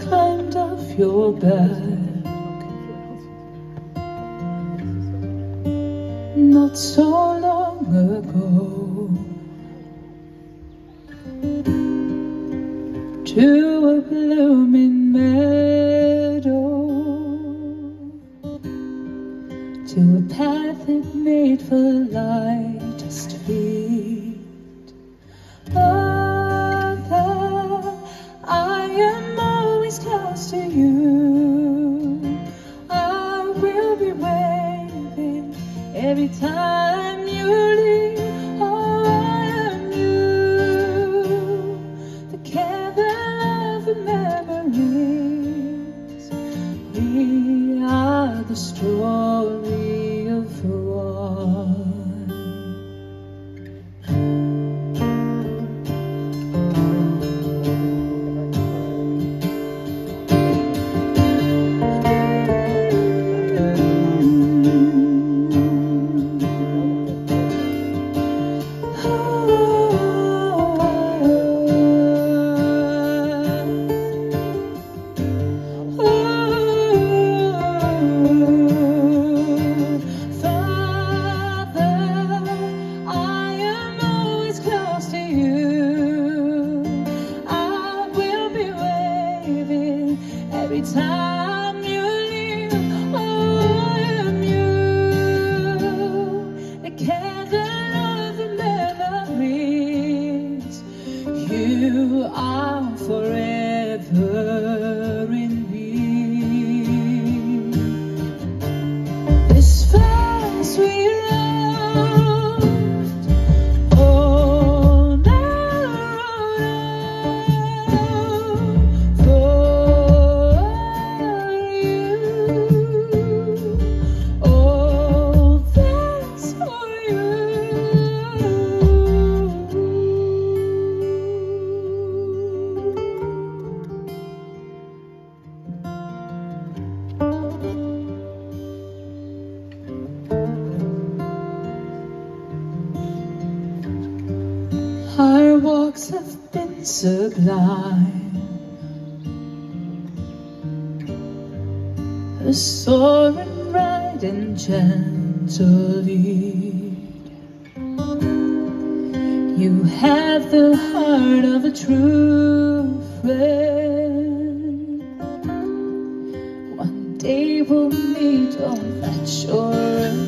climbed off your back. Not so long ago. To a blooming meadow. To a path that made for lightest feet to you. I will be waiting every time you leave. Oh, I am you, the candle of the memories. You are forever Have been sublime A soaring ride and gentle lead You have the heart of a true friend. One day we'll meet oh, on that shore